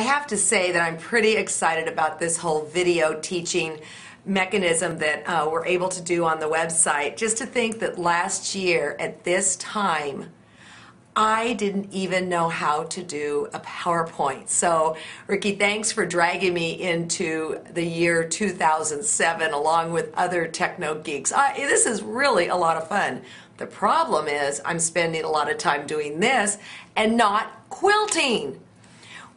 I have to say that I'm pretty excited about this whole video teaching mechanism that uh, we're able to do on the website. Just to think that last year at this time, I didn't even know how to do a PowerPoint. So, Ricky, thanks for dragging me into the year 2007 along with other techno geeks. I, this is really a lot of fun. The problem is, I'm spending a lot of time doing this and not quilting.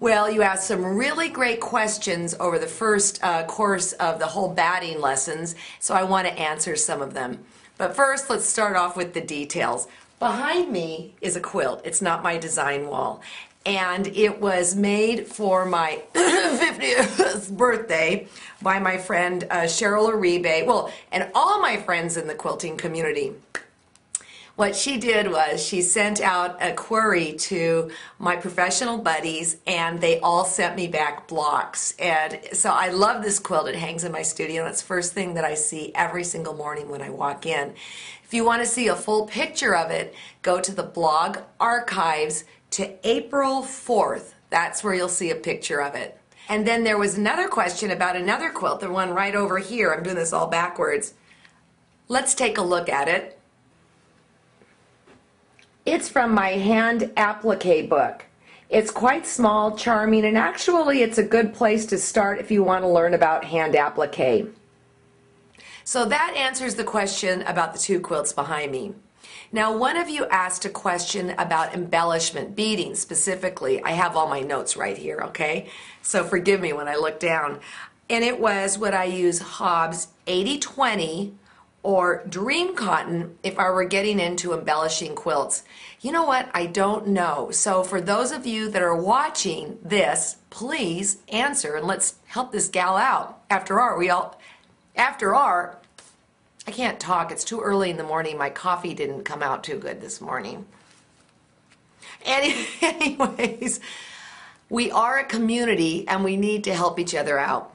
Well, you asked some really great questions over the first uh, course of the whole batting lessons, so I want to answer some of them. But first, let's start off with the details. Behind me is a quilt. It's not my design wall. And it was made for my 50th birthday by my friend uh, Cheryl Uribe, well, and all my friends in the quilting community what she did was she sent out a query to my professional buddies and they all sent me back blocks. And so I love this quilt. It hangs in my studio it's first thing that I see every single morning when I walk in. If you want to see a full picture of it go to the blog archives to April 4th that's where you'll see a picture of it. And then there was another question about another quilt the one right over here. I'm doing this all backwards. Let's take a look at it it's from my hand applique book. It's quite small, charming, and actually it's a good place to start if you want to learn about hand applique. So that answers the question about the two quilts behind me. Now, one of you asked a question about embellishment, beading specifically. I have all my notes right here, okay? So forgive me when I look down. And it was would I use Hobbs 80-20 or dream cotton if I were getting into embellishing quilts? You know what? I don't know. So for those of you that are watching this, please answer and let's help this gal out. After all, we all, after all, I can't talk. It's too early in the morning. My coffee didn't come out too good this morning. Any, anyways, we are a community and we need to help each other out.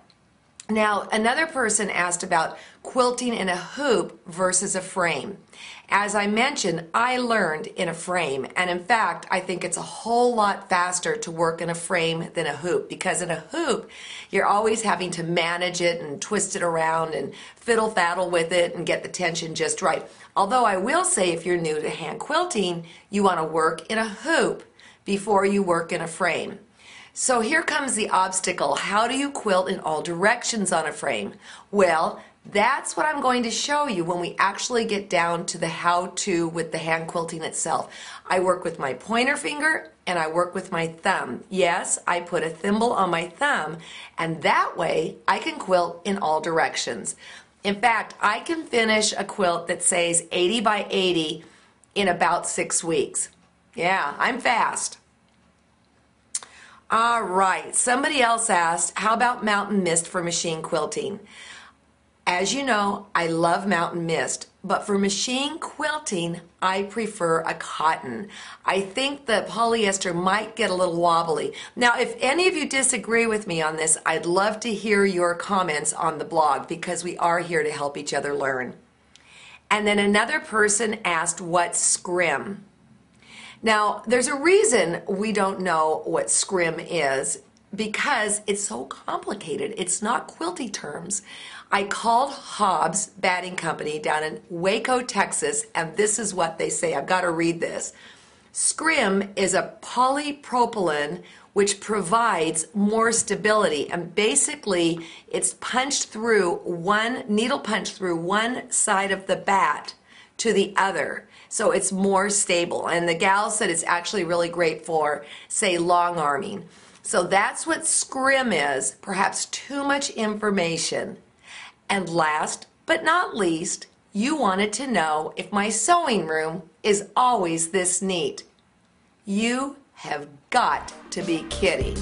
Now, another person asked about quilting in a hoop versus a frame. As I mentioned, I learned in a frame, and in fact, I think it's a whole lot faster to work in a frame than a hoop because in a hoop, you're always having to manage it and twist it around and fiddle faddle with it and get the tension just right. Although I will say, if you're new to hand quilting, you want to work in a hoop before you work in a frame. So here comes the obstacle. How do you quilt in all directions on a frame? Well, that's what I'm going to show you when we actually get down to the how-to with the hand quilting itself. I work with my pointer finger and I work with my thumb. Yes, I put a thimble on my thumb and that way I can quilt in all directions. In fact, I can finish a quilt that says 80 by 80 in about six weeks. Yeah, I'm fast. All right, somebody else asked, how about Mountain Mist for machine quilting? As you know, I love Mountain Mist, but for machine quilting, I prefer a cotton. I think the polyester might get a little wobbly. Now, if any of you disagree with me on this, I'd love to hear your comments on the blog because we are here to help each other learn. And then another person asked what scrim. Now, there's a reason we don't know what scrim is because it's so complicated. It's not quilty terms. I called Hobbs Batting Company down in Waco, Texas, and this is what they say. I've got to read this. Scrim is a polypropylene which provides more stability and basically it's punched through one needle punched through one side of the bat to the other. So it's more stable. And the gal said it's actually really great for, say, long arming. So that's what scrim is, perhaps too much information. And last but not least, you wanted to know if my sewing room is always this neat. You have got to be kidding.